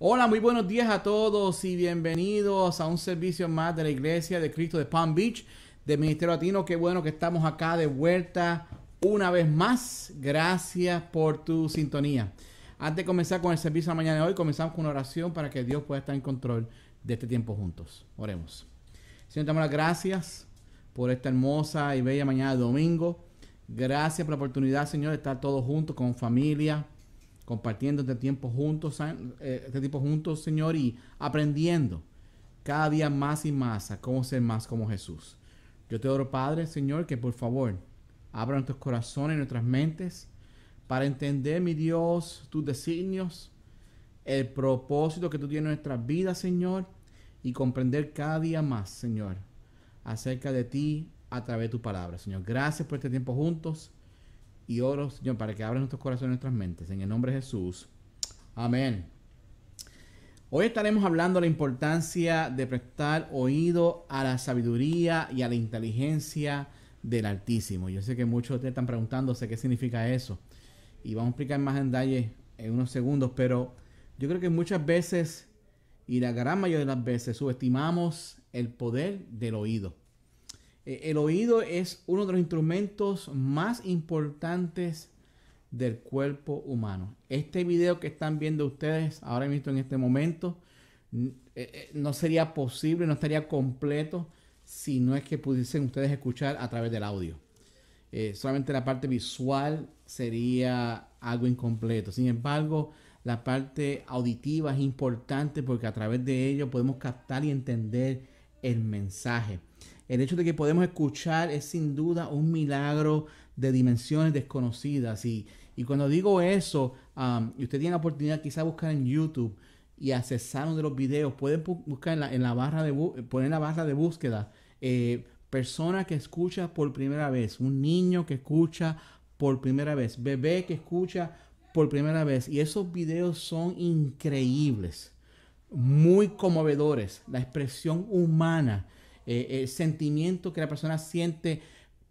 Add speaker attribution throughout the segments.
Speaker 1: Hola, muy buenos días a todos y bienvenidos a un servicio más de la Iglesia de Cristo de Palm Beach, de Ministerio Latino. Qué bueno que estamos acá de vuelta una vez más. Gracias por tu sintonía. Antes de comenzar con el servicio de la mañana de hoy, comenzamos con una oración para que Dios pueda estar en control de este tiempo juntos. Oremos. Señor, damos las gracias por esta hermosa y bella mañana de domingo. Gracias por la oportunidad, Señor, de estar todos juntos con familia compartiendo este tiempo juntos, eh, este tiempo juntos, Señor, y aprendiendo cada día más y más a cómo ser más como Jesús. Yo te oro, Padre, Señor, que por favor abra nuestros corazones, y nuestras mentes, para entender, mi Dios, tus designios, el propósito que tú tienes en nuestras vidas, Señor, y comprender cada día más, Señor, acerca de ti a través de tu palabra, Señor. Gracias por este tiempo juntos. Y oro, Señor, para que abran nuestros corazones y nuestras mentes. En el nombre de Jesús. Amén. Hoy estaremos hablando de la importancia de prestar oído a la sabiduría y a la inteligencia del Altísimo. Yo sé que muchos de ustedes están preguntándose qué significa eso. Y vamos a explicar más en detalle en unos segundos. Pero yo creo que muchas veces, y la gran mayoría de las veces, subestimamos el poder del oído. Eh, el oído es uno de los instrumentos más importantes del cuerpo humano. Este video que están viendo ustedes ahora mismo en este momento eh, eh, no sería posible, no estaría completo si no es que pudiesen ustedes escuchar a través del audio. solamente la parte visual sería algo incompleto. Sin embargo, la parte auditiva es importante porque a través de ello podemos captar y entender el mensaje. El hecho de que podemos escuchar es sin duda un milagro de dimensiones desconocidas. Y, cuando digo eso, y usted tiene la oportunidad quizá buscar en YouTube y accesar uno de los videos, puede buscar en la, barra de poner la barra de búsqueda eh, persona que escucha por primera vez, un niño que escucha por primera vez, bebé que escucha por primera vez. Y esos videos son increíbles, muy conmovedores. La expresión humana eh, el sentimiento que la persona siente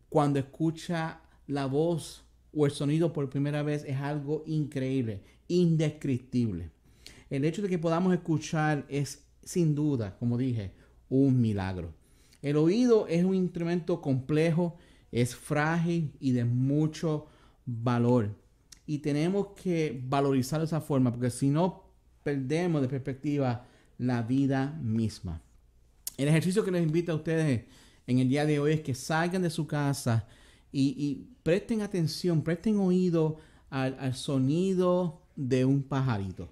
Speaker 1: cuando escucha la voz o el sonido por primera vez es algo increíble, indescriptible. El hecho de que podamos escuchar es sin duda, como dije, un milagro. El oído es un instrumento complejo, es frágil y de mucho valor. Y tenemos que valorizar de esa forma, porque si no, perdemos de perspectiva la vida misma. El ejercicio que les invito a ustedes en el día de hoy es que salgan de su casa y, presten atención, presten oído al, sonido de un pajarito.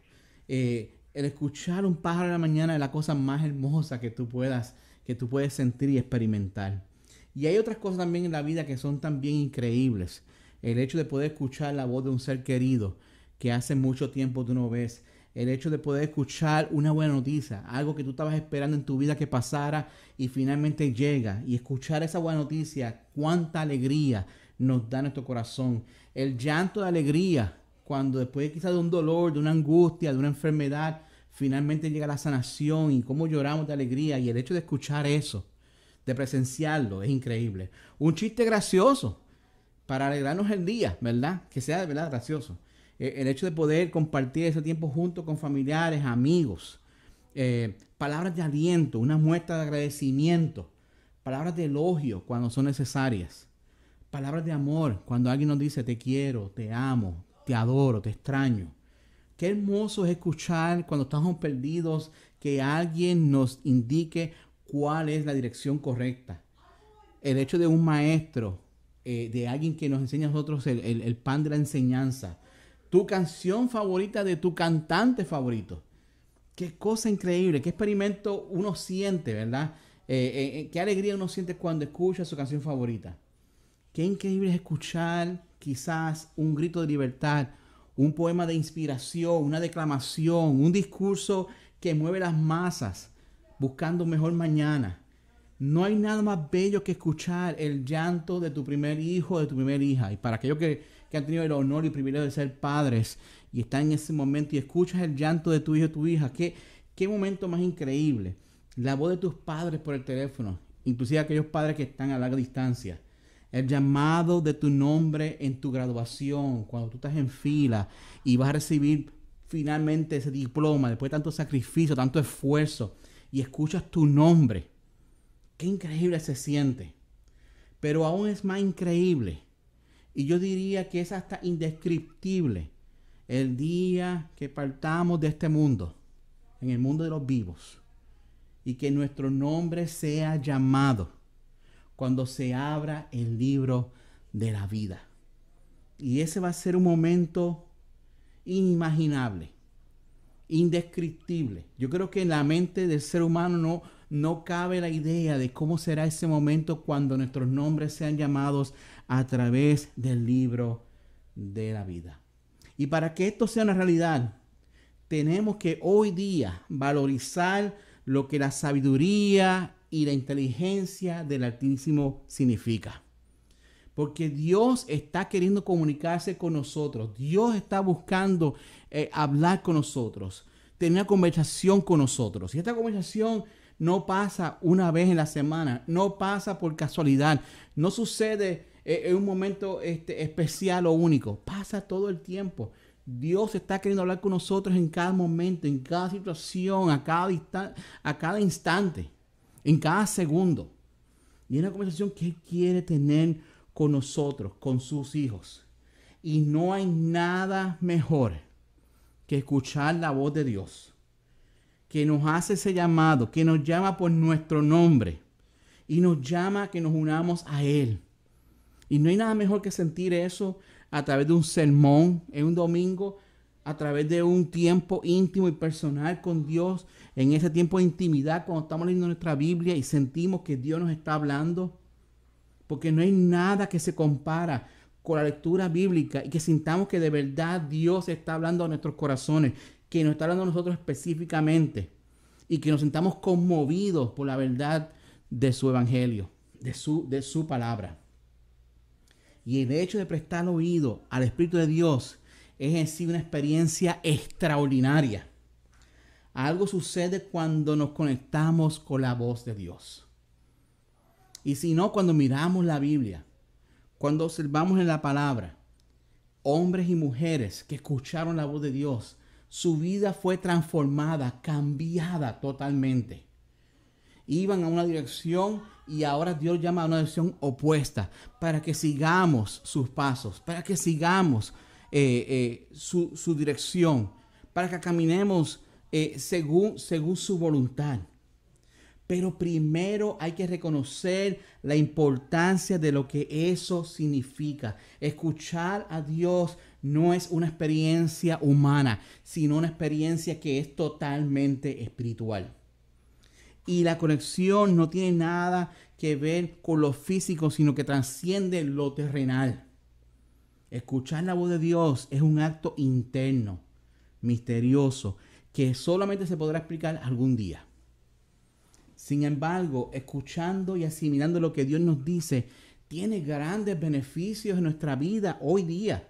Speaker 1: Eh, el escuchar un pájaro en la mañana es la cosa más hermosa que tú puedas, que tú puedes sentir y experimentar. Y hay otras cosas también en la vida que son también increíbles. El hecho de poder escuchar la voz de un ser querido que hace mucho tiempo tú no ves el hecho de poder escuchar una buena noticia, algo que tú estabas esperando en tu vida que pasara y finalmente llega, y escuchar esa buena noticia, cuánta alegría nos da nuestro corazón. El llanto de alegría, cuando después quizás de un dolor, de una angustia, de una enfermedad, finalmente llega la sanación y cómo lloramos de alegría. Y el hecho de escuchar eso, de presenciarlo, es increíble. Un chiste gracioso para alegrarnos el día, ¿verdad? Que sea de verdad gracioso. Eh, el hecho de poder compartir ese tiempo junto con familiares, amigos, eh, palabras de aliento, una muestra de agradecimiento, palabras de elogio cuando son necesarias, palabras de amor cuando alguien nos dice te quiero, te amo, te adoro, te extraño. Qué hermoso es escuchar cuando estamos perdidos que alguien nos indique cuál es la dirección correcta. El hecho de un maestro, eh, de alguien que nos enseña a nosotros el pan de la enseñanza, tu canción favorita de tu cantante favorito. Qué cosa increíble, qué experimento uno siente, ¿verdad? Eh, eh, eh, qué alegría uno siente cuando escucha su canción favorita. Qué increíble es escuchar quizás un grito de libertad, un poema de inspiración, una declamación, un discurso que mueve las masas buscando mejor mañana. No hay nada más bello que escuchar el llanto de tu primer hijo, de tu primera hija. Y para aquellos que que han tenido el honor y privilegio de ser padres y están en ese momento y escuchas el llanto de tu hijo o tu hija. ¿Qué, qué momento más increíble. La voz de tus padres por el teléfono, inclusive aquellos padres que están a larga distancia. El llamado de tu nombre en tu graduación, cuando tú estás en fila y vas a recibir finalmente ese diploma, después de tanto sacrificio, tanto esfuerzo, y escuchas tu nombre, qué increíble se siente. Pero aún es más increíble, y yo diría que es hasta indescriptible, el día que partamos de este mundo, en el mundo de los vivos, y que nuestro nombre sea llamado cuando se abra el libro de la vida. Y ese va a ser un momento inimaginable, indescriptible. Yo creo que en la mente del ser humano no, no cabe la idea de cómo será ese momento cuando nuestros nombres sean llamados a través del libro de la vida. Y para que esto sea una realidad, tenemos que hoy día valorizar lo que la sabiduría y la inteligencia del Altísimo significa. Porque Dios está queriendo comunicarse con nosotros. Dios está buscando eh, hablar con nosotros, tener una conversación con nosotros. Y esta conversación no pasa una vez en la semana, no pasa por casualidad, no sucede eh, en un momento este, especial o único, pasa todo el tiempo. Dios está queriendo hablar con nosotros en cada momento, en cada situación, a cada, a cada instante, en cada segundo. Y es una conversación que Él quiere tener con nosotros, con sus hijos. Y no hay nada mejor que escuchar la voz de Dios, que nos hace ese llamado, que nos llama por nuestro nombre y nos llama a que nos unamos a Él. Y no hay nada mejor que sentir eso a través de un sermón en un domingo, a través de un tiempo íntimo y personal con Dios, en ese tiempo de intimidad, cuando estamos leyendo nuestra Biblia y sentimos que Dios nos está hablando. Porque no hay nada que se compara con la lectura bíblica y que sintamos que de verdad Dios está hablando a nuestros corazones, que nos está hablando a nosotros específicamente y que nos sintamos conmovidos por la verdad de su evangelio, de su, de su palabra. Y el hecho de prestar oído al Espíritu de Dios es en sí una experiencia extraordinaria. Algo sucede cuando nos conectamos con la voz de Dios. Y si no, cuando miramos la Biblia, cuando observamos en la palabra, hombres y mujeres que escucharon la voz de Dios, su vida fue transformada, cambiada totalmente. Iban a una dirección y ahora Dios llama a una dirección opuesta para que sigamos sus pasos, para que sigamos eh, eh, su, dirección, para que caminemos eh, según, según su voluntad. Pero primero hay que reconocer la importancia de lo que eso significa. Escuchar a Dios no es una experiencia humana, sino una experiencia que es totalmente espiritual. Y la conexión no tiene nada que ver con lo físico, sino que trasciende lo terrenal. Escuchar la voz de Dios es un acto interno, misterioso, que solamente se podrá explicar algún día. Sin embargo, escuchando y asimilando lo que Dios nos dice, tiene grandes beneficios en nuestra vida hoy día.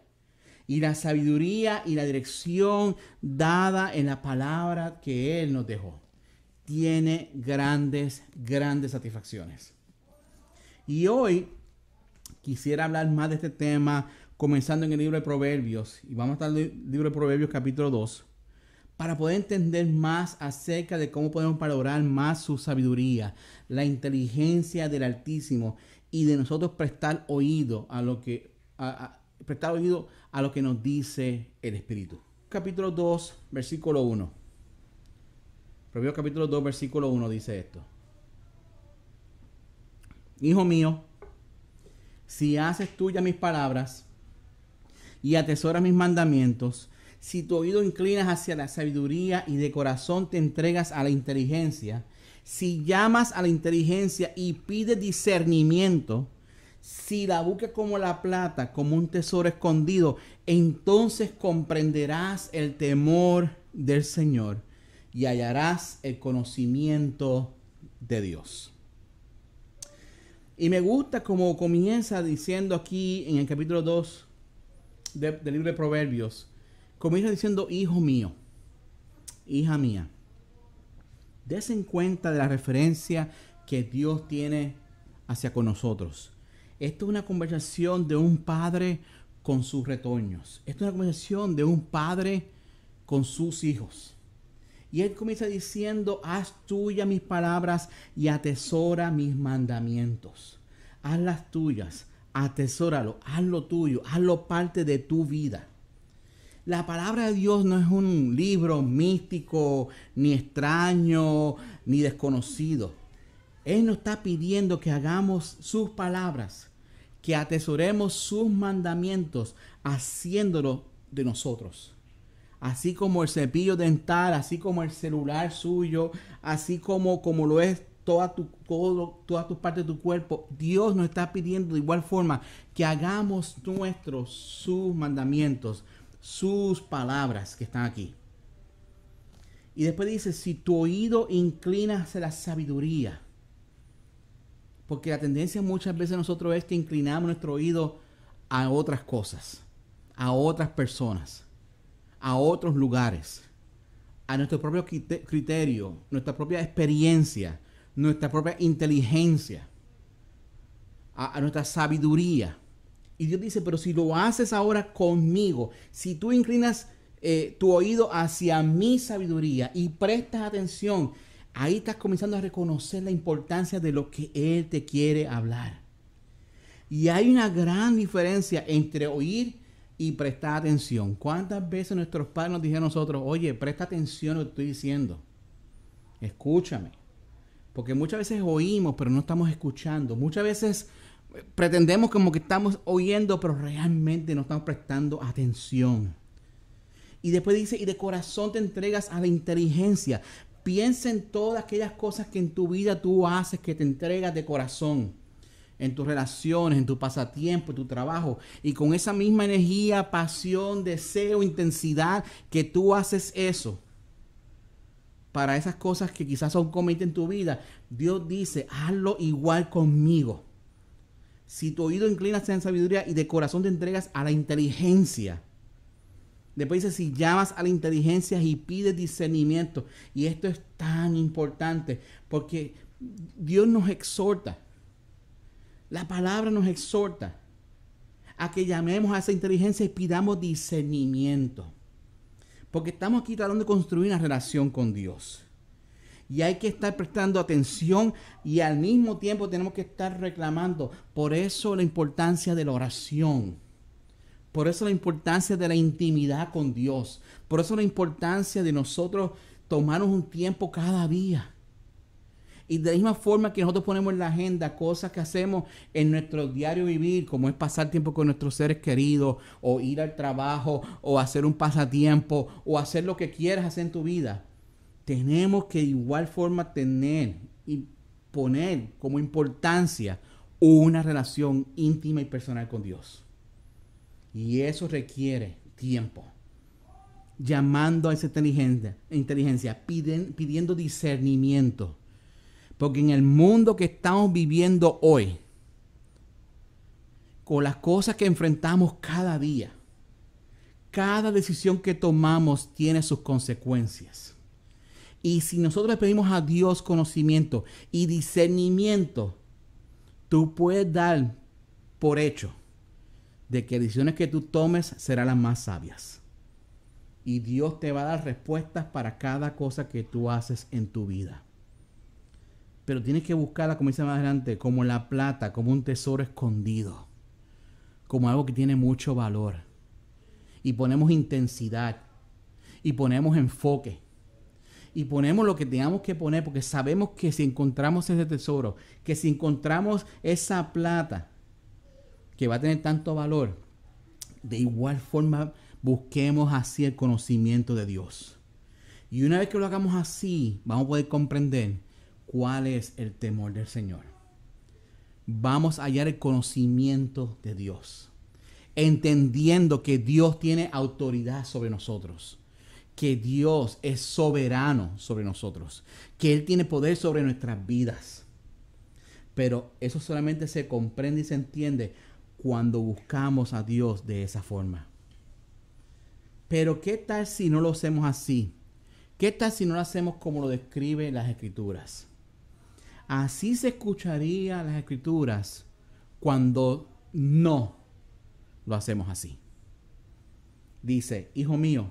Speaker 1: Y la sabiduría y la dirección dada en la palabra que Él nos dejó, tiene grandes, grandes satisfacciones. Y hoy quisiera hablar más de este tema, comenzando en el libro de Proverbios. Y vamos a estar en el libro de Proverbios capítulo 2 para poder entender más acerca de cómo podemos valorar más su sabiduría, la inteligencia del Altísimo y de nosotros prestar oído a lo que prestar oído a lo que nos dice el Espíritu. Capítulo 2, versículo 1. Proverbios capítulo 2, versículo 1 dice esto. Hijo mío, si haces tuya mis palabras y atesoras mis mandamientos, si tu oído inclinas hacia la sabiduría y de corazón te entregas a la inteligencia, si llamas a la inteligencia y pides discernimiento, si la buscas como la plata, como un tesoro escondido, entonces comprenderás el temor del Señor y hallarás el conocimiento de Dios. Y me gusta como comienza diciendo aquí en el capítulo 2 del libro de Proverbios, Comienza diciendo, hijo mío, hija mía. Desen cuenta de la referencia que Dios tiene hacia con nosotros. Esto es una conversación de un padre con sus retoños. Esto es una conversación de un padre con sus hijos. Y él comienza diciendo, haz tuya mis palabras y atesora mis mandamientos. Haz las tuyas, atesóralo, hazlo tuyo, hazlo parte de tu vida. La palabra de Dios no es un libro místico, ni extraño, ni desconocido. Él nos está pidiendo que hagamos sus palabras, que atesoremos sus mandamientos, haciéndolo de nosotros. Así como el cepillo dental, así como el celular suyo, así como, como lo es toda tu, todo, todas tus partes de tu cuerpo, Dios nos está pidiendo de igual forma que hagamos nuestros sus mandamientos, sus palabras que están aquí. Y después dice, si tu oído inclina hacia la sabiduría, porque la tendencia muchas veces nosotros es que inclinamos nuestro oído a otras cosas, a otras personas, a otros lugares, a nuestro propio criterio, nuestra propia experiencia, nuestra propia inteligencia, a, nuestra sabiduría. Y Dios dice, pero si lo haces ahora conmigo, si tú inclinas eh, tu oído hacia mi sabiduría y prestas atención, ahí estás comenzando a reconocer la importancia de lo que Él te quiere hablar. Y hay una gran diferencia entre oír y prestar atención. ¿Cuántas veces nuestros padres nos dijeron a nosotros, oye, presta atención a lo que estoy diciendo? Escúchame. Porque muchas veces oímos, pero no estamos escuchando. Muchas veces pretendemos como que estamos oyendo, pero realmente no estamos prestando atención. Y después dice, y de corazón te entregas a la inteligencia. Piensa en todas aquellas cosas que en tu vida tú haces, que te entregas de corazón. En tus relaciones, en tu pasatiempo, en tu trabajo. Y con esa misma energía, pasión, deseo, intensidad que tú haces eso. Para esas cosas que quizás son cometen en tu vida, Dios dice, hazlo igual conmigo si tu oído inclinas en sabiduría y de corazón te entregas a la inteligencia. Después dice, si llamas a la inteligencia y pides discernimiento. Y esto es tan importante porque Dios nos exhorta. La palabra nos exhorta a que llamemos a esa inteligencia y pidamos discernimiento. Porque estamos aquí tratando de construir una relación con Dios y hay que estar prestando atención y al mismo tiempo tenemos que estar reclamando. Por eso la importancia de la oración. Por eso la importancia de la intimidad con Dios. Por eso la importancia de nosotros tomarnos un tiempo cada día. Y de la misma forma que nosotros ponemos en la agenda cosas que hacemos en nuestro diario vivir, como es pasar tiempo con nuestros seres queridos, o ir al trabajo, o hacer un pasatiempo, o hacer lo que quieras hacer en tu vida tenemos que de igual forma tener y poner como importancia una relación íntima y personal con Dios. Y eso requiere tiempo. Llamando a esa inteligencia, inteligencia pidiendo discernimiento. Porque en el mundo que estamos viviendo hoy, con las cosas que enfrentamos cada día, cada decisión que tomamos tiene sus consecuencias. Y si nosotros le pedimos a Dios conocimiento y discernimiento, tú puedes dar por hecho de que decisiones que tú tomes serán las más sabias. Y Dios te va a dar respuestas para cada cosa que tú haces en tu vida. Pero tienes que buscarla, como dice más adelante, como la plata, como un tesoro escondido. Como algo que tiene mucho valor. Y ponemos intensidad. Y ponemos enfoque y ponemos lo que tengamos que poner porque sabemos que si encontramos ese tesoro, que si encontramos esa plata que va a tener tanto valor, de igual forma busquemos así el conocimiento de Dios. Y una vez que lo hagamos así, vamos a poder comprender cuál es el temor del Señor. Vamos a hallar el conocimiento de Dios, entendiendo que Dios tiene autoridad sobre nosotros que Dios es soberano sobre nosotros, que Él tiene poder sobre nuestras vidas. Pero eso solamente se comprende y se entiende cuando buscamos a Dios de esa forma. Pero ¿qué tal si no lo hacemos así? ¿Qué tal si no lo hacemos como lo describen las escrituras? Así se escucharía las escrituras cuando no lo hacemos así. Dice, hijo mío,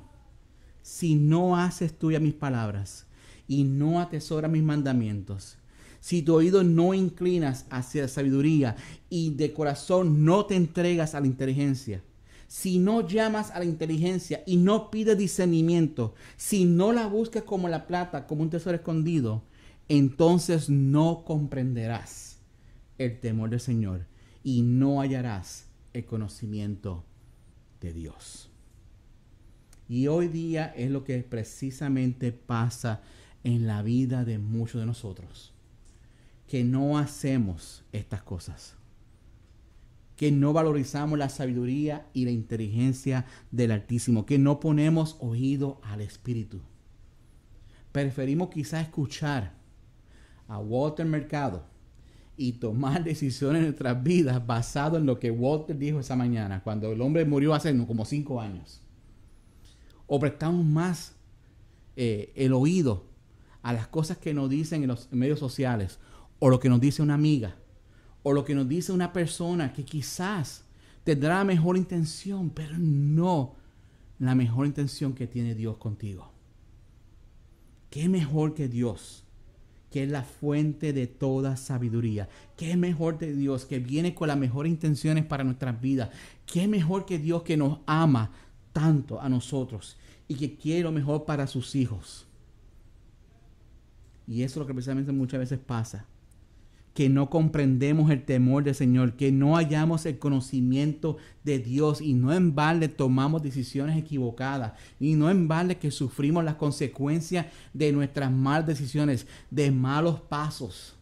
Speaker 1: si no haces tuya mis palabras y no atesoras mis mandamientos, si tu oído no inclinas hacia la sabiduría y de corazón no te entregas a la inteligencia, si no llamas a la inteligencia y no pides discernimiento, si no la buscas como la plata, como un tesoro escondido, entonces no comprenderás el temor del Señor y no hallarás el conocimiento de Dios. Y hoy día es lo que precisamente pasa en la vida de muchos de nosotros. Que no hacemos estas cosas. Que no valorizamos la sabiduría y la inteligencia del Altísimo. Que no ponemos oído al Espíritu. Preferimos quizás escuchar a Walter Mercado y tomar decisiones en nuestras vidas basado en lo que Walter dijo esa mañana, cuando el hombre murió hace como cinco años o prestamos más eh, el oído a las cosas que nos dicen en los medios sociales, o lo que nos dice una amiga, o lo que nos dice una persona que quizás tendrá la mejor intención, pero no la mejor intención que tiene Dios contigo. ¿Qué mejor que Dios? que es la fuente de toda sabiduría. ¿Qué mejor de Dios que viene con las mejores intenciones para nuestras vidas? ¿Qué mejor que Dios que nos ama tanto a nosotros y que quiere lo mejor para sus hijos. Y eso es lo que precisamente muchas veces pasa. Que no comprendemos el temor del Señor, que no hallamos el conocimiento de Dios y no en balde tomamos decisiones equivocadas y no en balde que sufrimos las consecuencias de nuestras malas decisiones, de malos pasos,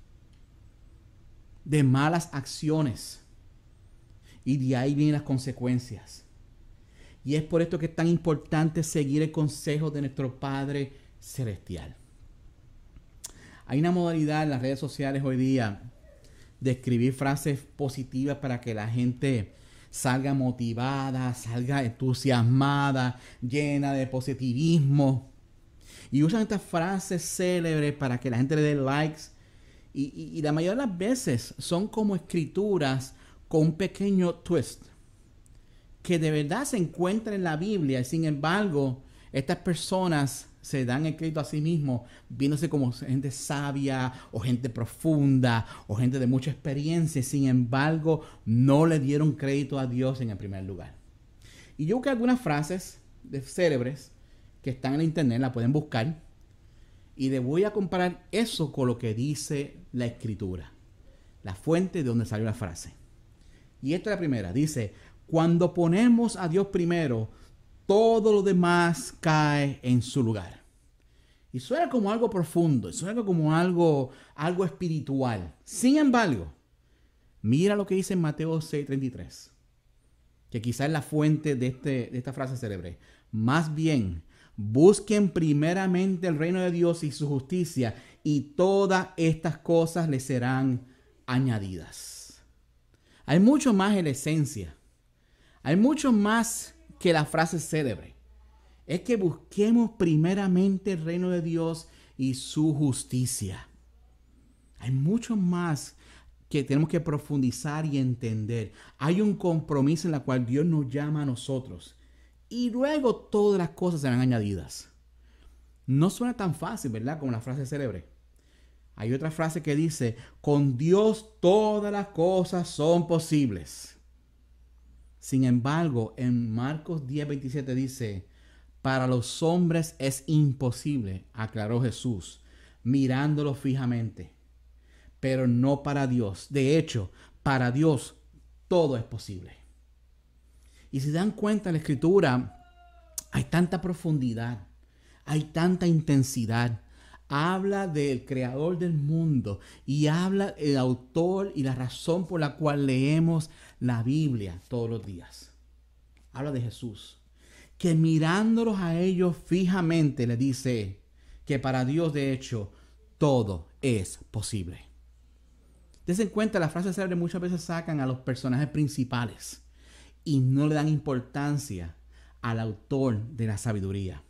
Speaker 1: de malas acciones. Y de ahí vienen las consecuencias. Y es por esto que es tan importante seguir el consejo de nuestro Padre Celestial. Hay una modalidad en las redes sociales hoy día de escribir frases positivas para que la gente salga motivada, salga entusiasmada, llena de positivismo. Y usan estas frases célebres para que la gente le dé likes. Y, la mayoría de las veces son como escrituras con un pequeño twist que de verdad se encuentran en la Biblia sin embargo estas personas se dan el crédito a sí mismos viéndose como gente sabia o gente profunda o gente de mucha experiencia. Sin embargo, no le dieron crédito a Dios en el primer lugar. Y yo busqué algunas frases de célebres que están en internet, la pueden buscar. Y le voy a comparar eso con lo que dice la escritura. La fuente de donde salió la frase. Y esta es la primera. Dice, cuando ponemos a Dios primero, todo lo demás cae en su lugar. Y suena como algo profundo, suena como algo, algo espiritual. Sin embargo, mira lo que dice en Mateo 6:33, que quizá es la fuente de, este, de esta frase célebre. Más bien, busquen primeramente el reino de Dios y su justicia, y todas estas cosas les serán añadidas. Hay mucho más en la esencia hay mucho más que la frase célebre. Es que busquemos primeramente el reino de Dios y su justicia. Hay mucho más que tenemos que profundizar y entender. Hay un compromiso en la cual Dios nos llama a nosotros. Y luego todas las cosas serán añadidas. No suena tan fácil, ¿verdad? Como la frase célebre. Hay otra frase que dice, con Dios todas las cosas son posibles. Sin embargo, en Marcos 10:27 dice, para los hombres es imposible, aclaró Jesús, mirándolo fijamente, pero no para Dios. De hecho, para Dios todo es posible. Y si dan cuenta en la escritura, hay tanta profundidad, hay tanta intensidad. Habla del creador del mundo y habla el autor y la razón por la cual leemos la Biblia todos los días. Habla de Jesús. Que mirándolos a ellos fijamente le dice que para Dios de hecho todo es posible. Desen cuenta, las frases célebres muchas veces sacan a los personajes principales y no le dan importancia al autor de la sabiduría.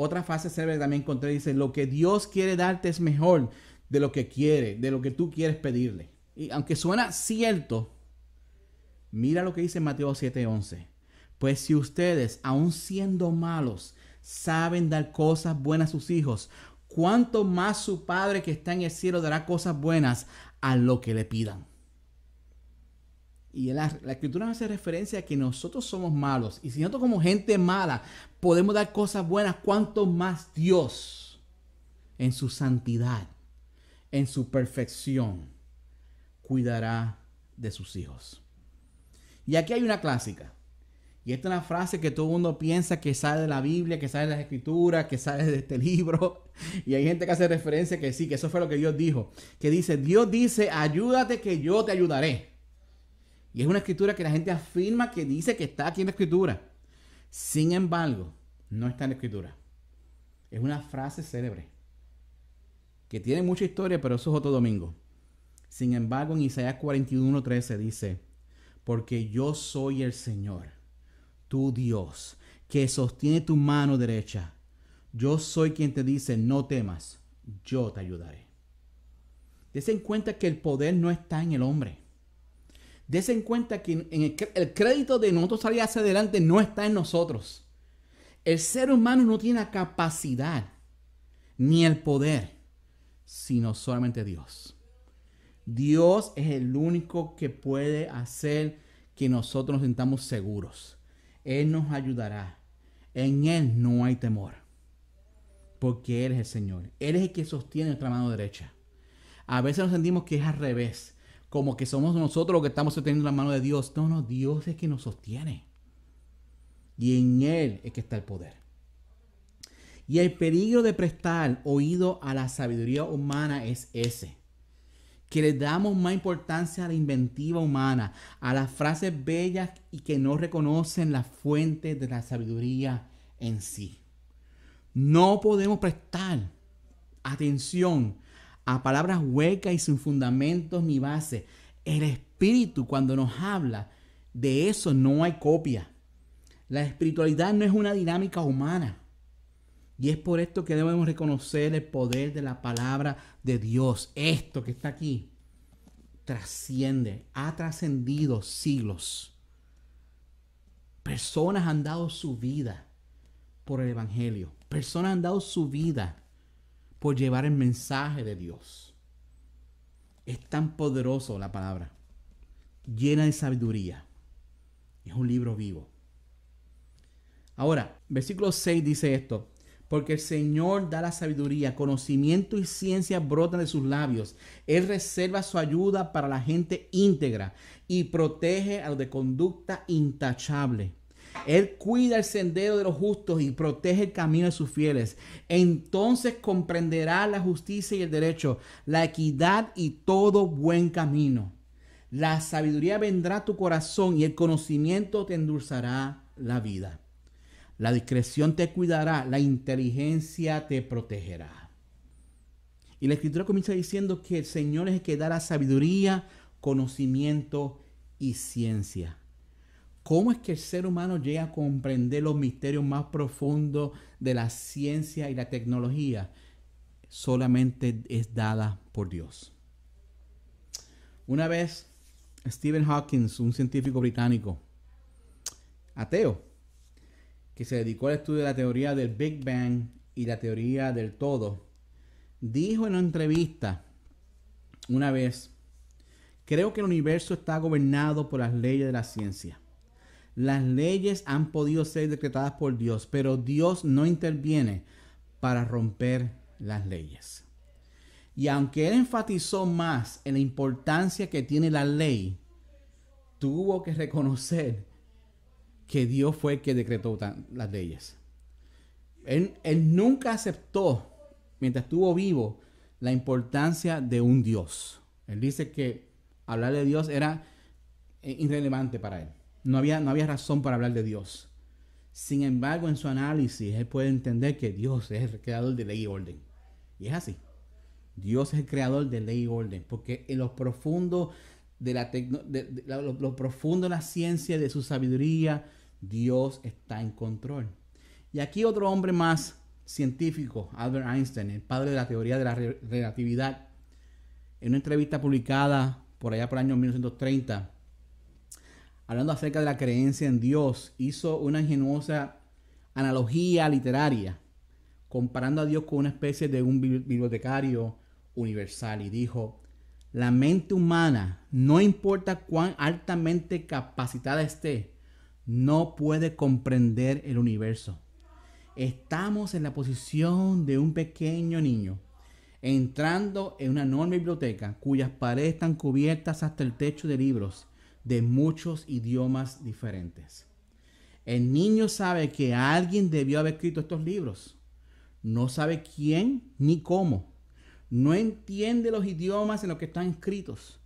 Speaker 1: Otra frase célebre también encontré dice, lo que Dios quiere darte es mejor de lo que quiere, de lo que tú quieres pedirle. Y aunque suena cierto, Mira lo que dice Mateo 7:11. Pues si ustedes, aun siendo malos, saben dar cosas buenas a sus hijos, cuánto más su Padre que está en el cielo dará cosas buenas a lo que le pidan. Y la, escritura hace referencia a que nosotros somos malos. Y si nosotros como gente mala podemos dar cosas buenas, cuánto más Dios en su santidad, en su perfección, cuidará de sus hijos. Y aquí hay una clásica. Y esta es una frase que todo el mundo piensa que sale de la Biblia, que sale de las escrituras, que sale de este libro. Y hay gente que hace referencia que sí, que eso fue lo que Dios dijo. Que dice, Dios dice, ayúdate que yo te ayudaré. Y es una escritura que la gente afirma que dice que está aquí en la escritura. Sin embargo, no está en la escritura. Es una frase célebre. Que tiene mucha historia, pero eso es otro domingo. Sin embargo, en Isaías 41:13 dice, porque yo soy el Señor, tu Dios, que sostiene tu mano derecha. Yo soy quien te dice, no temas, yo te ayudaré. Dese en cuenta que el poder no está en el hombre. Dese en cuenta que el, el, crédito de nosotros salir hacia adelante no está en nosotros. El ser humano no tiene la capacidad ni el poder, sino solamente Dios. Dios es el único que puede hacer que nosotros nos sintamos seguros. Él nos ayudará. En Él no hay temor. Porque Él es el Señor. Él es el que sostiene nuestra mano derecha. A veces nos sentimos que es al revés. Como que somos nosotros los que estamos sosteniendo la mano de Dios. No, no, Dios es que nos sostiene. Y en Él es que está el poder. Y el peligro de prestar oído a la sabiduría humana es ese que le damos más importancia a la inventiva humana, a las frases bellas y que no reconocen la fuente de la sabiduría en sí. No podemos prestar atención a palabras huecas y sin fundamentos ni base. El Espíritu cuando nos habla de eso no hay copia. La espiritualidad no es una dinámica humana. Y es por esto que debemos reconocer el poder de la palabra de Dios. Esto que está aquí trasciende, ha trascendido siglos. Personas han dado su vida por el Evangelio. Personas han dado su vida por llevar el mensaje de Dios. Es tan poderoso la palabra, llena de sabiduría. Es un libro vivo. Ahora, versículo 6 dice esto porque el Señor da la sabiduría, conocimiento y ciencia brotan de sus labios. Él reserva su ayuda para la gente íntegra y protege a los de conducta intachable. Él cuida el sendero de los justos y protege el camino de sus fieles. Entonces comprenderá la justicia y el derecho, la equidad y todo buen camino. La sabiduría vendrá a tu corazón y el conocimiento te endulzará la vida. La discreción te cuidará, la inteligencia te protegerá. Y la escritura comienza diciendo que el Señor es el que da la sabiduría, conocimiento y ciencia. ¿Cómo es que el ser humano llega a comprender los misterios más profundos de la ciencia y la tecnología? Solamente es dada por Dios. Una vez, Stephen Hawking, un científico británico, ateo, que se dedicó al estudio de la teoría del Big Bang y la teoría del todo, dijo en una entrevista una vez, creo que el universo está gobernado por las leyes de la ciencia. Las leyes han podido ser decretadas por Dios, pero Dios no interviene para romper las leyes. Y aunque él enfatizó más en la importancia que tiene la ley, tuvo que reconocer que Dios fue el que decretó las leyes. Él, nunca aceptó, mientras estuvo vivo, la importancia de un Dios. Él dice que hablar de Dios era eh, irrelevante para él. No había, no había razón para hablar de Dios. Sin embargo, en su análisis, él puede entender que Dios es el creador de ley y orden. Y es así. Dios es el creador de ley y orden. Porque en lo profundo de la, de, lo profundo de la ciencia, de su sabiduría, Dios está en control. Y aquí otro hombre más científico, Albert Einstein, el padre de la teoría de la relatividad, en una entrevista publicada por allá por el año 1930, hablando acerca de la creencia en Dios, hizo una ingenuosa analogía literaria, comparando a Dios con una especie de un bibliotecario universal y dijo, la mente humana, no importa cuán altamente capacitada esté, no puede comprender el universo. Estamos en la posición de un pequeño niño entrando en una enorme biblioteca cuyas paredes están cubiertas hasta el techo de libros de muchos idiomas diferentes. El niño sabe que alguien debió haber escrito estos libros. No sabe quién ni cómo. No entiende los idiomas en los que están escritos.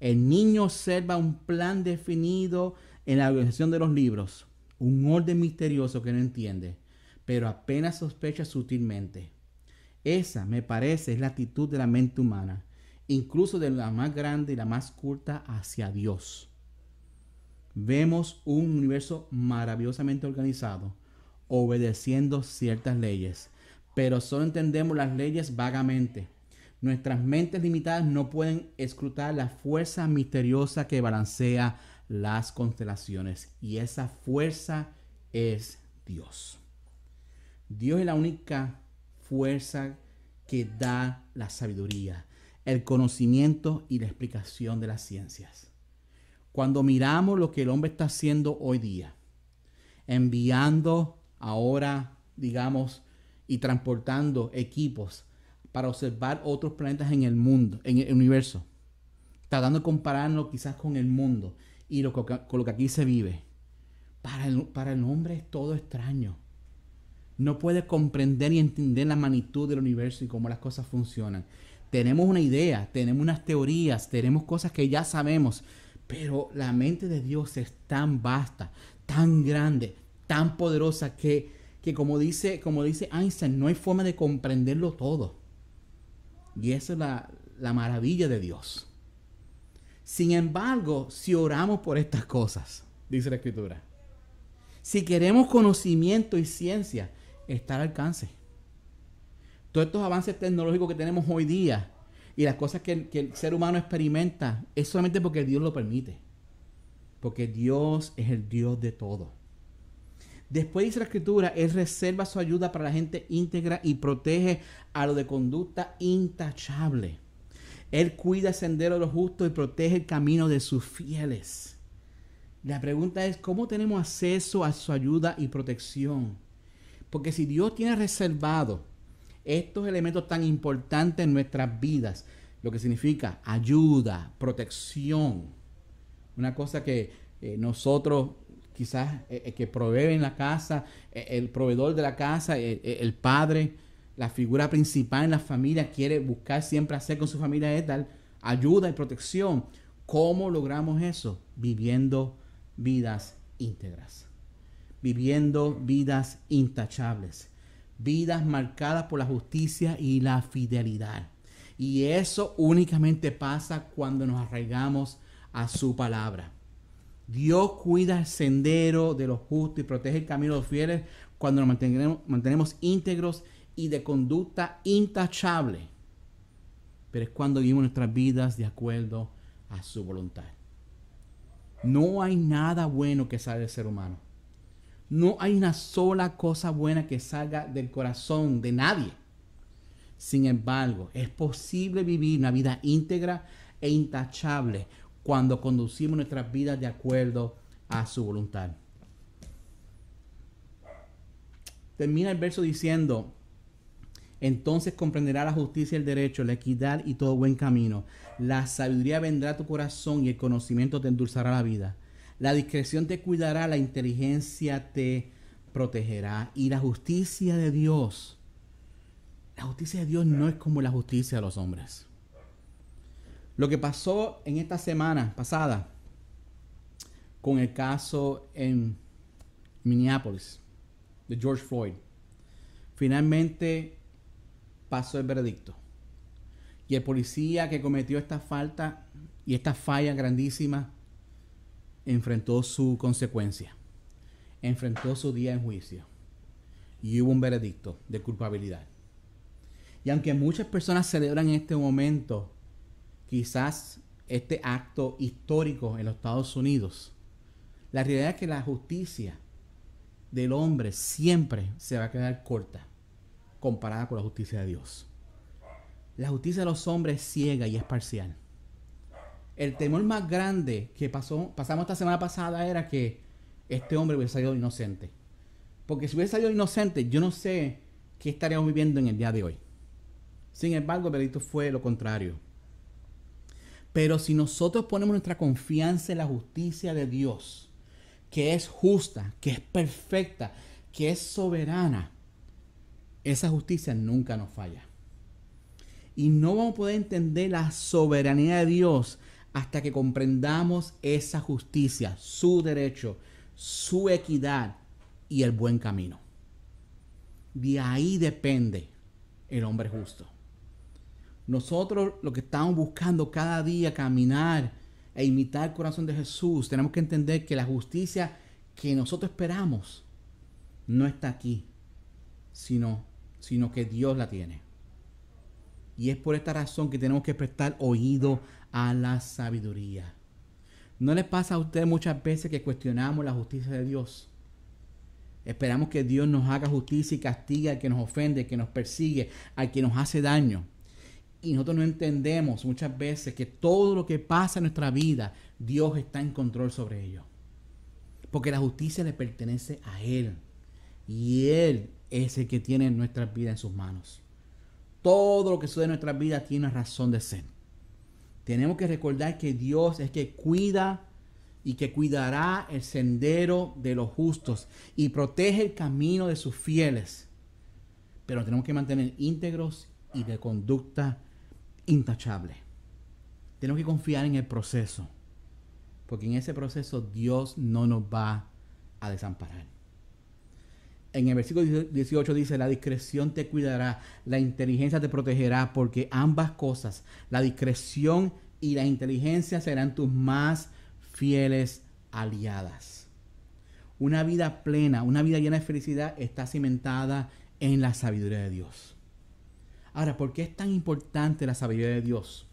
Speaker 1: El niño observa un plan definido en la organización de los libros, un orden misterioso que no entiende, pero apenas sospecha sutilmente. Esa, me parece, es la actitud de la mente humana, incluso de la más grande y la más culta hacia Dios. Vemos un universo maravillosamente organizado, obedeciendo ciertas leyes, pero solo entendemos las leyes vagamente. Nuestras mentes limitadas no pueden escrutar la fuerza misteriosa que balancea las constelaciones, y esa fuerza es Dios. Dios es la única fuerza que da la sabiduría, el conocimiento y la explicación de las ciencias. Cuando miramos lo que el hombre está haciendo hoy día, enviando ahora, digamos, y transportando equipos para observar otros planetas en el mundo, en el universo, tratando de compararlo quizás con el mundo y lo, con lo que aquí se vive. Para el, para el hombre es todo extraño no puede comprender y entender la magnitud del universo y cómo las cosas funcionan. Tenemos una idea, tenemos unas teorías, tenemos cosas que ya sabemos, pero la mente de Dios es tan vasta, tan grande, tan poderosa que, que como, dice, como dice Einstein, no hay forma de comprenderlo todo. Y esa es la, la maravilla de Dios. Sin embargo, si oramos por estas cosas, dice la Escritura, si queremos conocimiento y ciencia, está al alcance. Todos estos avances tecnológicos que tenemos hoy día y las cosas que, el ser humano experimenta es solamente porque Dios lo permite. Porque Dios es el Dios de todo. Después dice la escritura, Él reserva su ayuda para la gente íntegra y protege a lo de conducta intachable. Él cuida el sendero de los justos y protege el camino de sus fieles. La pregunta es, ¿cómo tenemos acceso a su ayuda y protección? Porque si Dios tiene reservado estos elementos tan importantes en nuestras vidas, lo que significa ayuda, protección, una cosa que eh, nosotros quizás eh, eh, que provee en la casa, el proveedor de la casa, el padre, la figura principal en la familia quiere buscar siempre hacer con su familia es tal ayuda y protección. ¿Cómo logramos eso? Viviendo vidas íntegras viviendo vidas intachables, vidas marcadas por la justicia y la fidelidad. Y eso únicamente pasa cuando nos arraigamos a su palabra. Dios cuida el sendero de los justos y protege el camino de los fieles cuando nos mantenemos, íntegros y de conducta intachable. Pero es cuando vivimos nuestras vidas de acuerdo a su voluntad. No hay nada bueno que sale del ser humano. No hay una sola cosa buena que salga del corazón de nadie. Sin embargo, es posible vivir una vida íntegra e intachable cuando conducimos nuestras vidas de acuerdo a su voluntad. Termina el verso diciendo, entonces comprenderá la justicia, el derecho, la equidad y todo buen camino. La sabiduría vendrá a tu corazón y el conocimiento te endulzará la vida. La discreción te cuidará, la inteligencia te protegerá y la justicia de Dios. La justicia de Dios no es como la justicia de los hombres. Lo que pasó en esta semana pasada con el caso en Minneapolis de George Floyd, finalmente pasó el veredicto. Y el policía que cometió esta falta y esta falla grandísima enfrentó su consecuencia, enfrentó su día en juicio y hubo un veredicto de culpabilidad. Y aunque muchas personas celebran en este momento quizás este acto histórico en los Estados Unidos, la realidad es que la justicia del hombre siempre se va a quedar corta comparada con la justicia de Dios. La justicia de los hombres es ciega y es parcial. El temor más grande que pasó, pasamos esta semana pasada era que este hombre hubiera salido inocente. Porque si hubiera salido inocente, yo no sé qué estaríamos viviendo en el día de hoy. Sin embargo, el fue lo contrario. Pero si nosotros ponemos nuestra confianza en la justicia de Dios, que es justa, que es perfecta, que es soberana, esa justicia nunca nos falla. Y no vamos a poder entender la soberanía de Dios hasta que comprendamos esa justicia, su derecho, su equidad y el buen camino. De ahí depende el hombre justo. Nosotros lo que estamos buscando cada día, caminar e imitar el corazón de Jesús, tenemos que entender que la justicia que nosotros esperamos no está aquí, sino, sino que Dios la tiene. Y es por esta razón que tenemos que prestar oído a la sabiduría. ¿No les pasa a ustedes muchas veces que cuestionamos la justicia de Dios? Esperamos que Dios nos haga justicia y castigue al que nos ofende, al que nos persigue, al que nos hace daño. Y nosotros no entendemos muchas veces que todo lo que pasa en nuestra vida, Dios está en control sobre ello. Porque la justicia le pertenece a Él. Y Él es el que tiene nuestras vidas en sus manos. Todo lo que sucede en nuestras vidas tiene razón de ser. Tenemos que recordar que Dios es que cuida y que cuidará el sendero de los justos y protege el camino de sus fieles. Pero tenemos que mantener íntegros y de conducta intachable. Tenemos que confiar en el proceso, porque en ese proceso Dios no nos va a desamparar. En el versículo 18 dice, la discreción te cuidará, la inteligencia te protegerá, porque ambas cosas, la discreción y la inteligencia serán tus más fieles aliadas. Una vida plena, una vida llena de felicidad está cimentada en la sabiduría de Dios. Ahora, ¿por qué es tan importante la sabiduría de Dios?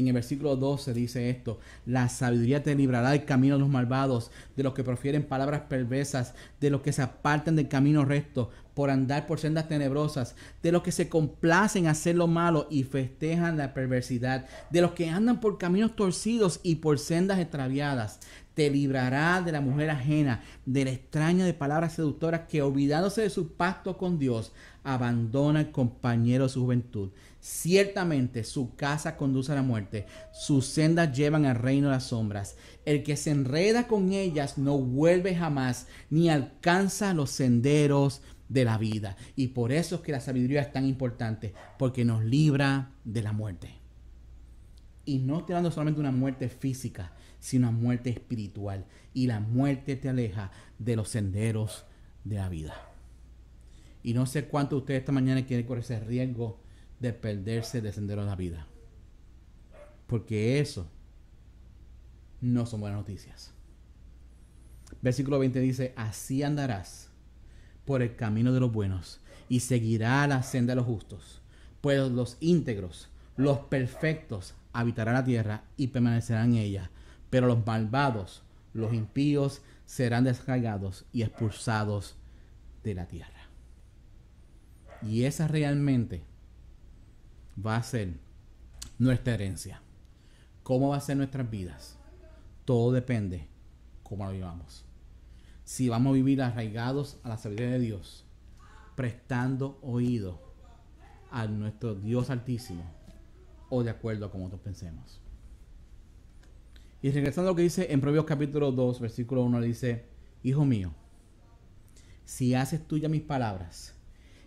Speaker 1: En el versículo 12 dice esto, la sabiduría te librará del camino de los malvados, de los que profieren palabras perversas, de los que se apartan del camino recto, por andar por sendas tenebrosas, de los que se complacen hacer lo malo y festejan la perversidad, de los que andan por caminos torcidos y por sendas extraviadas. Te librará de la mujer ajena, de la extraña de palabras seductoras que olvidándose de su pacto con Dios, abandona el compañero de su juventud. Ciertamente su casa conduce a la muerte, sus sendas llevan al reino de las sombras. El que se enreda con ellas no vuelve jamás, ni alcanza los senderos de la vida. Y por eso es que la sabiduría es tan importante, porque nos libra de la muerte. Y no estoy hablando solamente de una muerte física, sino muerte espiritual. Y la muerte te aleja de los senderos de la vida. Y no sé cuánto de ustedes esta mañana quieren correr ese riesgo de perderse del sendero de la vida. Porque eso no son buenas noticias. Versículo 20 dice, así andarás por el camino de los buenos y seguirá la senda de los justos. Pues los íntegros, los perfectos, habitarán la tierra y permanecerán en ella. Pero los malvados, los impíos, serán descargados y expulsados de la tierra. Y esa realmente va a ser nuestra herencia. ¿Cómo va a ser nuestras vidas? Todo depende cómo lo vivamos. Si vamos a vivir arraigados a la sabiduría de Dios, prestando oído a nuestro Dios altísimo, o de acuerdo a como nosotros pensemos. Y regresando a lo que dice en Proverbios capítulo 2, versículo 1, dice, Hijo mío, si haces tuya mis palabras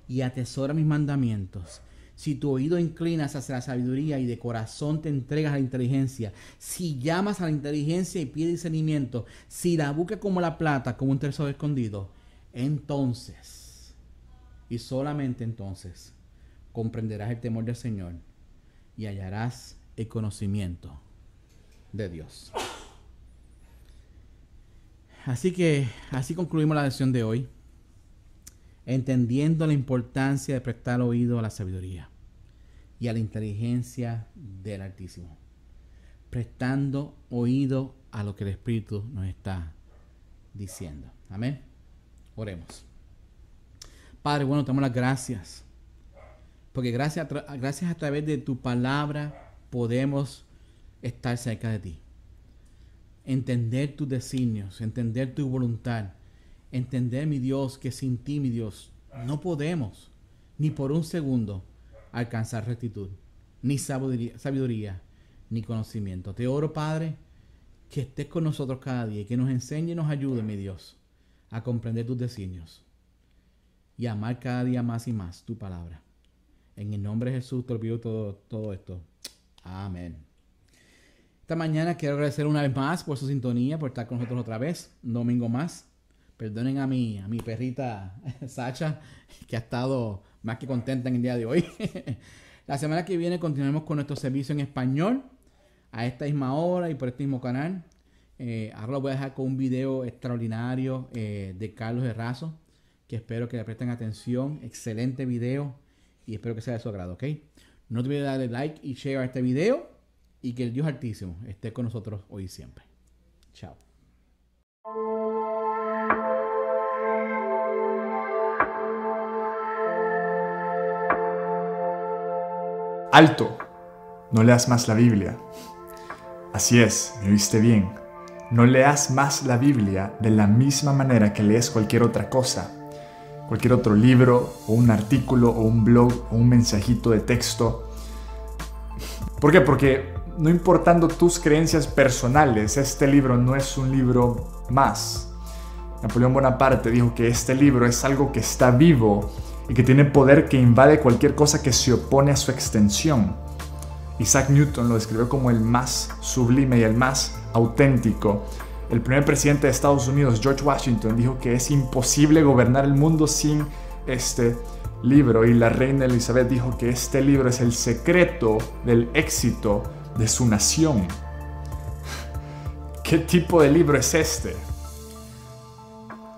Speaker 1: y atesora mis mandamientos, si tu oído inclinas hacia la sabiduría y de corazón te entregas a la inteligencia, si llamas a la inteligencia y pides discernimiento, si la buscas como la plata, como un tesoro escondido, entonces, y solamente entonces, comprenderás el temor del Señor y hallarás el conocimiento de Dios. Así que así concluimos la lección de hoy entendiendo la importancia de prestar oído a la sabiduría y a la inteligencia del Altísimo, prestando oído a lo que el Espíritu nos está diciendo. Amén. Oremos. Padre, bueno, te damos las gracias. Porque gracias a, gracias a través de tu palabra podemos estar cerca de ti. Entender tus designios, entender tu voluntad. Entender, mi Dios, que sin ti, mi Dios, no podemos ni por un segundo alcanzar rectitud, ni sabiduría, ni conocimiento. Te oro, Padre, que estés con nosotros cada día y que nos enseñe y nos ayude, mi Dios, a comprender tus designios y amar cada día más y más tu palabra. En el nombre de Jesús te olvido todo, todo esto. Amén. Esta mañana quiero agradecer una vez más por su sintonía, por estar con nosotros otra vez, un domingo más. Perdonen a mi, a mi perrita Sacha, que ha estado más que contenta en el día de hoy. La semana que viene continuaremos con nuestro servicio en español a esta misma hora y por este mismo canal. Eh, ahora lo voy a dejar con un video extraordinario eh, de Carlos Herrazo, que espero que le presten atención. Excelente video y espero que sea de su agrado, ¿ok? No te olvides darle like y share a este video y que el Dios Altísimo esté con nosotros hoy y siempre. Chao.
Speaker 2: Alto, no leas más la Biblia. Así es, me oíste bien. No leas más la Biblia de la misma manera que lees cualquier otra cosa. Cualquier otro libro, o un artículo, o un blog, o un mensajito de texto. ¿Por qué? Porque no importando tus creencias personales, este libro no es un libro más. Napoleón Bonaparte dijo que este libro es algo que está vivo y que tiene poder que invade cualquier cosa que se opone a su extensión. Isaac Newton lo describió como el más sublime y el más auténtico. El primer presidente de Estados Unidos, George Washington, dijo que es imposible gobernar el mundo sin este libro y la reina Elizabeth dijo que este libro es el secreto del éxito de su nación. ¿Qué tipo de libro es este?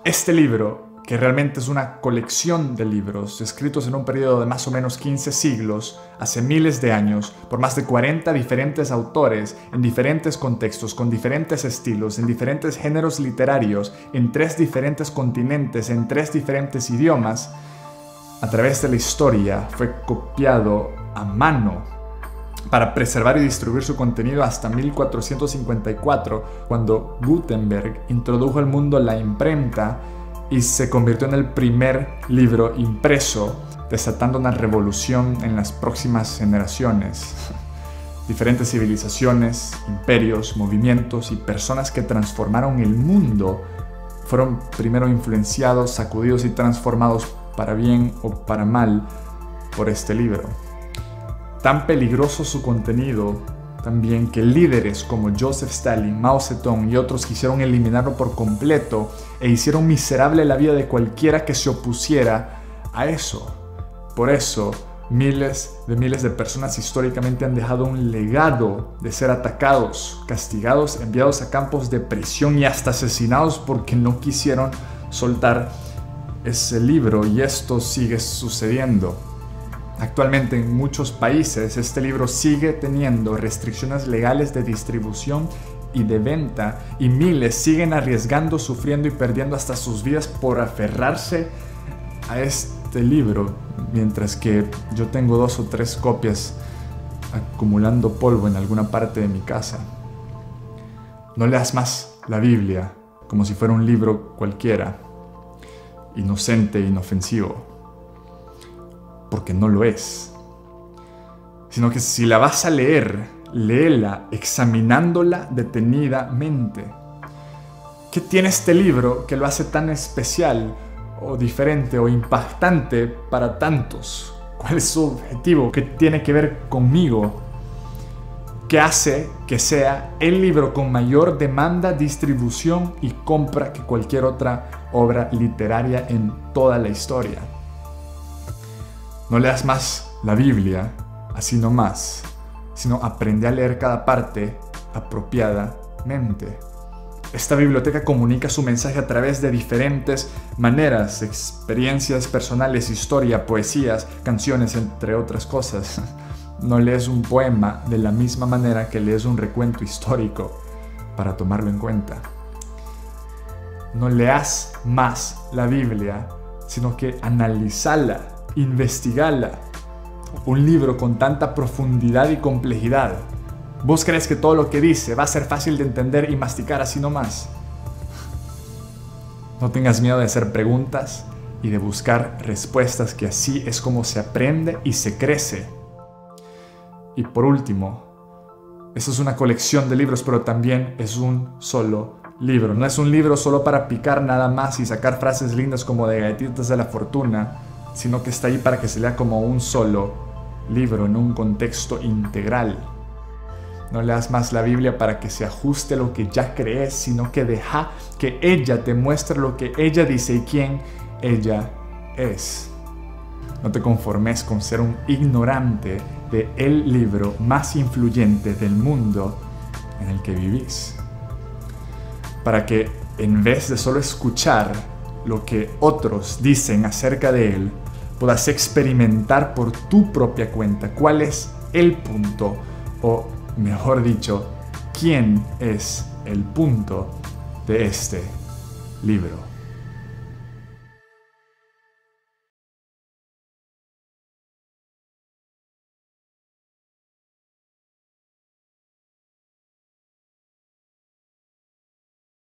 Speaker 2: Este libro que realmente es una colección de libros escritos en un periodo de más o menos 15 siglos, hace miles de años, por más de 40 diferentes autores, en diferentes contextos, con diferentes estilos, en diferentes géneros literarios, en tres diferentes continentes, en tres diferentes idiomas, a través de la historia fue copiado a mano para preservar y distribuir su contenido hasta 1454, cuando Gutenberg introdujo al mundo la imprenta y se convirtió en el primer libro impreso, desatando una revolución en las próximas generaciones. Diferentes civilizaciones, imperios, movimientos y personas que transformaron el mundo fueron primero influenciados, sacudidos y transformados para bien o para mal por este libro. Tan peligroso su contenido también que líderes como Joseph Stalin, Mao Zedong y otros quisieron eliminarlo por completo e hicieron miserable la vida de cualquiera que se opusiera a eso. Por eso, miles de miles de personas históricamente han dejado un legado de ser atacados, castigados, enviados a campos de prisión y hasta asesinados porque no quisieron soltar ese libro y esto sigue sucediendo. Actualmente en muchos países este libro sigue teniendo restricciones legales de distribución y de venta y miles siguen arriesgando, sufriendo y perdiendo hasta sus vidas por aferrarse a este libro, mientras que yo tengo dos o tres copias acumulando polvo en alguna parte de mi casa. No leas más la Biblia como si fuera un libro cualquiera, inocente e inofensivo porque no lo es. Sino que si la vas a leer, léela examinándola detenidamente. ¿Qué tiene este libro que lo hace tan especial o diferente o impactante para tantos? ¿Cuál es su objetivo? ¿Qué tiene que ver conmigo? ¿Qué hace que sea el libro con mayor demanda, distribución y compra que cualquier otra obra literaria en toda la historia. No leas más la Biblia así nomás, sino aprende a leer cada parte apropiadamente. Esta biblioteca comunica su mensaje a través de diferentes maneras, experiencias personales, historia, poesías, canciones, entre otras cosas. No lees un poema de la misma manera que lees un recuento histórico para tomarlo en cuenta. no leas más la Biblia, sino que analizala, investigala. Un libro con tanta profundidad y complejidad. ¿Vos crees que todo lo que dice va a ser fácil de entender y masticar así nomás? No tengas miedo de hacer preguntas y de buscar respuestas, que así es como se aprende y se crece. Y por último, eso es una colección de libros, pero también es un solo libro. No es un libro solo para picar nada más y sacar frases lindas como de galletitas de la fortuna, sino que está ahí para que se lea como un solo libro en un contexto integral. No leas más la Biblia para que se ajuste a lo que ya crees, sino que deja que ella te muestre lo que ella dice y quién ella es. No te conformes con ser un ignorante de el libro más influyente del mundo en el que vivís para que en vez de solo escuchar lo que otros dicen acerca de él, puedas experimentar por tu propia cuenta cuál es el punto, o mejor dicho, quién es el punto de este libro.